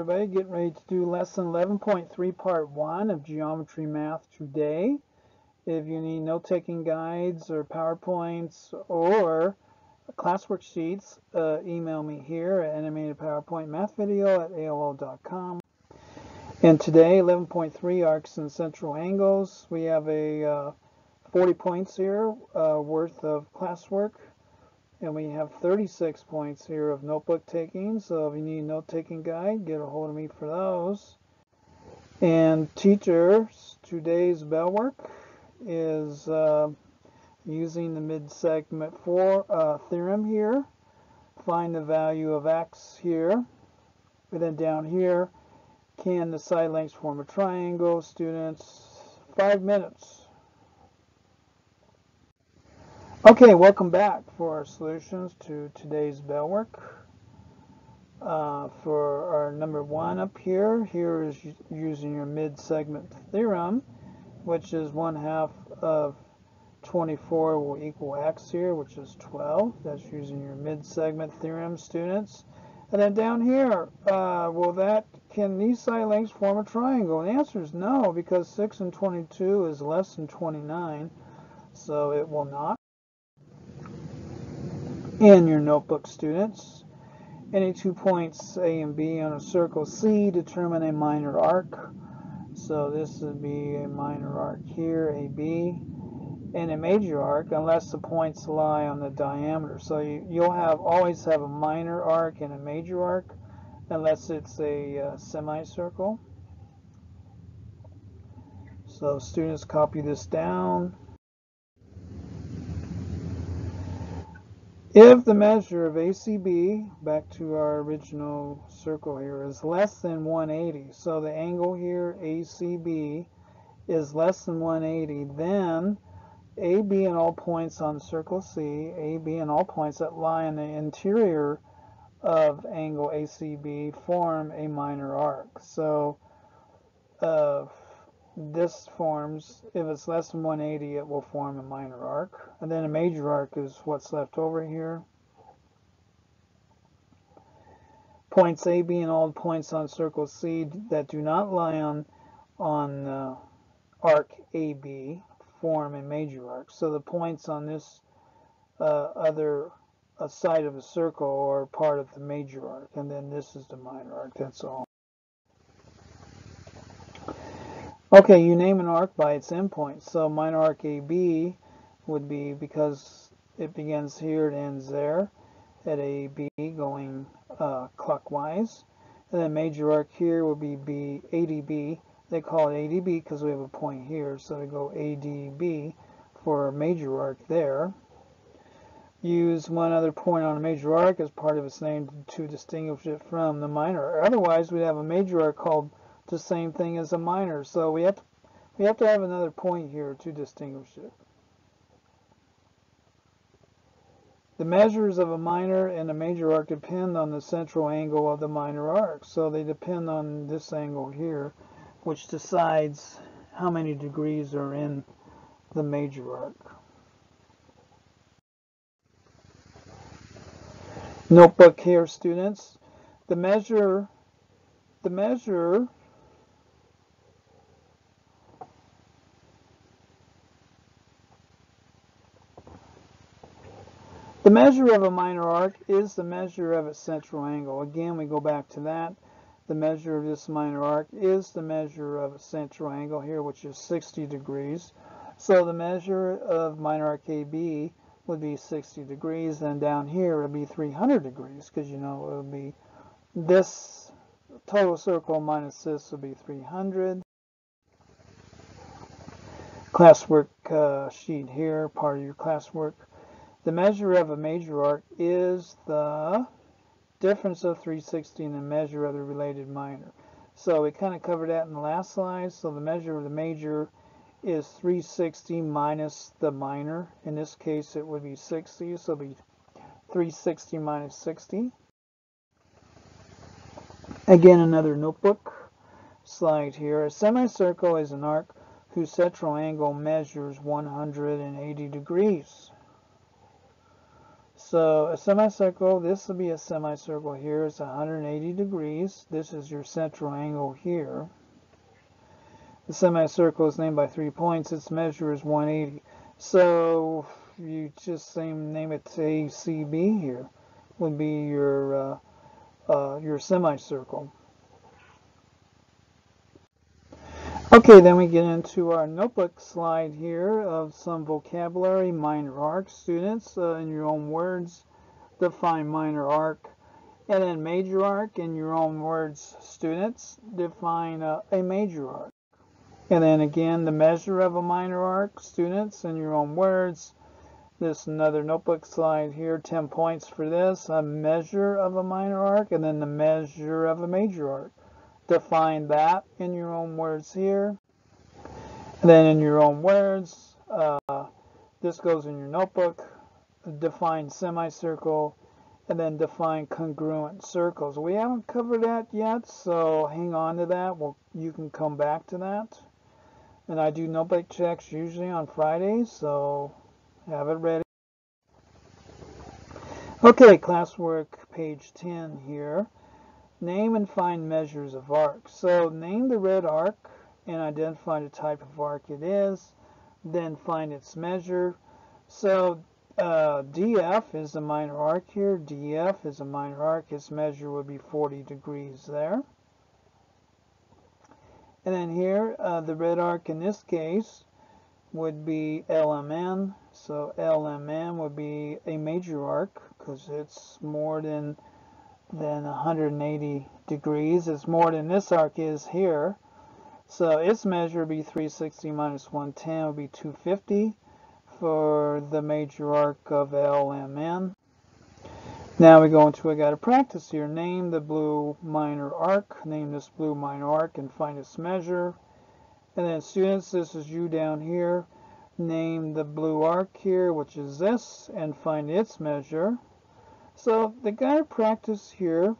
everybody. Getting ready to do lesson 11.3 part 1 of Geometry Math today. If you need note-taking guides or PowerPoints or classwork sheets, uh, email me here at animated PowerPoint math video at AOL.com. And today, 11.3 arcs and central angles. We have a uh, 40 points here uh, worth of classwork and we have 36 points here of notebook taking. So if you need a note-taking guide, get a hold of me for those. And teachers, today's bell work is uh, using the mid-segment for uh, theorem here. Find the value of x here. And then down here, can the side lengths form a triangle? Students, five minutes. Okay, welcome back for our solutions to today's bell work. Uh, for our number one up here, here is using your mid-segment theorem, which is 1 half of 24 will equal x here, which is 12. That's using your mid-segment theorem, students. And then down here, uh, will that, can these side lengths form a triangle? And the answer is no, because 6 and 22 is less than 29, so it will not in your notebook, students. Any two points A and B on a circle C determine a minor arc. So this would be a minor arc here, AB, and a major arc unless the points lie on the diameter. So you, will have always have a minor arc and a major arc unless it's a uh, semicircle. So students copy this down. If the measure of ACB, back to our original circle here, is less than 180, so the angle here, ACB, is less than 180, then AB and all points on circle C, AB and all points that lie in the interior of angle ACB form a minor arc. So uh, this forms, if it's less than 180, it will form a minor arc. And then a major arc is what's left over here. Points A, B, and all the points on circle C that do not lie on, on uh, arc AB form a major arc. So the points on this uh, other uh, side of a circle are part of the major arc. And then this is the minor arc. That's all. Okay, you name an arc by its endpoint. So minor arc AB would be because it begins here it ends there at AB going uh, clockwise. And then major arc here would be B, ADB. They call it ADB because we have a point here, so they go ADB for a major arc there. Use one other point on a major arc as part of its name to distinguish it from the minor. Otherwise, we'd have a major arc called the same thing as a minor. So we have to, we have to have another point here to distinguish it. The measures of a minor and a major arc depend on the central angle of the minor arc. So they depend on this angle here, which decides how many degrees are in the major arc. Notebook here, students. The measure, the measure The measure of a minor arc is the measure of its central angle. Again, we go back to that. The measure of this minor arc is the measure of a central angle here, which is 60 degrees. So the measure of minor arc AB would be 60 degrees. Then down here it would be 300 degrees because you know it would be this total circle minus this would be 300. Classwork uh, sheet here, part of your classwork. The measure of a major arc is the difference of 360 and the measure of the related minor. So we kind of covered that in the last slide. So the measure of the major is 360 minus the minor. In this case, it would be 60, so it'll be 360 minus 60. Again, another notebook slide here. A semicircle is an arc whose central angle measures 180 degrees. So a semicircle, this will be a semicircle here. It's 180 degrees. This is your central angle here. The semicircle is named by three points. Its measure is 180. So you just name, name it ACB here would be your uh, uh, your semicircle. Okay, then we get into our notebook slide here of some vocabulary, minor arc. Students, uh, in your own words, define minor arc. And then major arc, in your own words, students, define uh, a major arc. And then again, the measure of a minor arc, students, in your own words. This another notebook slide here, 10 points for this, a measure of a minor arc, and then the measure of a major arc define that in your own words here. And then in your own words, uh, this goes in your notebook, define semicircle, and then define congruent circles. We haven't covered that yet, so hang on to that. Well, you can come back to that. And I do notebook checks usually on Fridays, so have it ready. Okay, classwork page 10 here. Name and find measures of arc. So name the red arc and identify the type of arc it is. Then find its measure. So uh, DF is a minor arc here. DF is a minor arc. Its measure would be 40 degrees there. And then here, uh, the red arc in this case would be LMN. So LMN would be a major arc because it's more than than 180 degrees. It's more than this arc is here. So its measure would be 360 minus 110 would be 250 for the major arc of LMN. Now we go into I got to practice here. Name the blue minor arc. Name this blue minor arc and find its measure. And then students, this is you down here. Name the blue arc here, which is this, and find its measure. So the guide practice here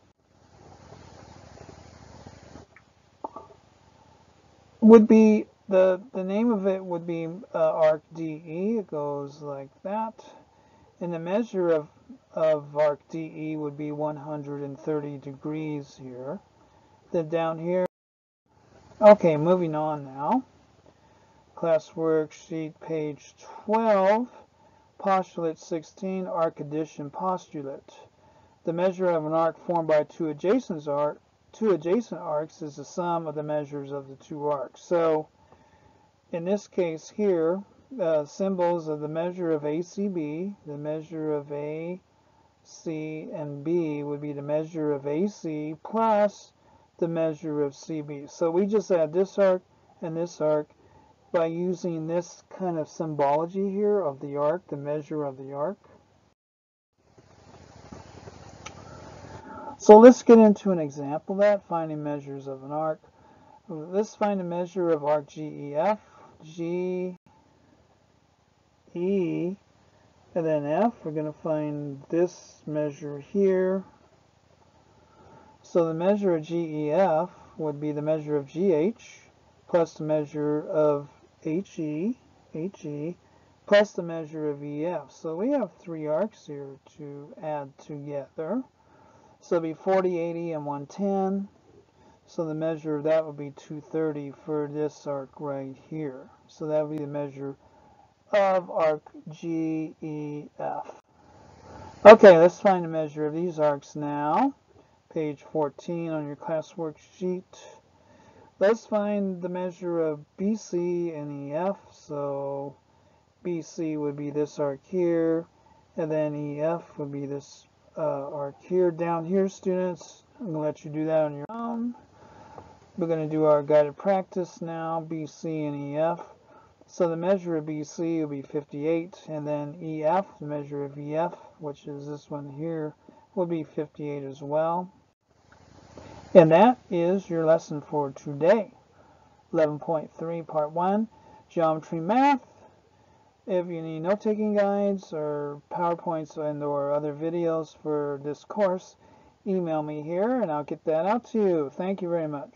would be the the name of it would be uh, arc DE. It goes like that, and the measure of of arc DE would be 130 degrees here. Then down here. Okay, moving on now. Class worksheet page 12. Postulate 16, arc addition postulate. The measure of an arc formed by two adjacent, arc, two adjacent arcs is the sum of the measures of the two arcs. So in this case here, uh, symbols of the measure of ACB, the measure of A, C, and B would be the measure of AC plus the measure of CB. So we just add this arc and this arc by using this kind of symbology here of the arc, the measure of the arc. So let's get into an example of that, finding measures of an arc. Let's find a measure of arc GEF, G, E, and then F. We're going to find this measure here. So the measure of GEF would be the measure of GH plus the measure of HE, HE, plus the measure of EF. So we have three arcs here to add together. So it'll be 40, 80, and 110. So the measure of that would be 230 for this arc right here. So that would be the measure of arc GEF. Okay, let's find the measure of these arcs now. Page 14 on your class worksheet. Let's find the measure of BC and EF. So BC would be this arc here, and then EF would be this uh, arc here. Down here, students, I'm going to let you do that on your own. We're going to do our guided practice now, BC and EF. So the measure of BC will be 58, and then EF, the measure of EF, which is this one here, will be 58 as well. And that is your lesson for today. 11.3 Part 1, Geometry Math. If you need note-taking guides or PowerPoints and or other videos for this course, email me here and I'll get that out to you. Thank you very much.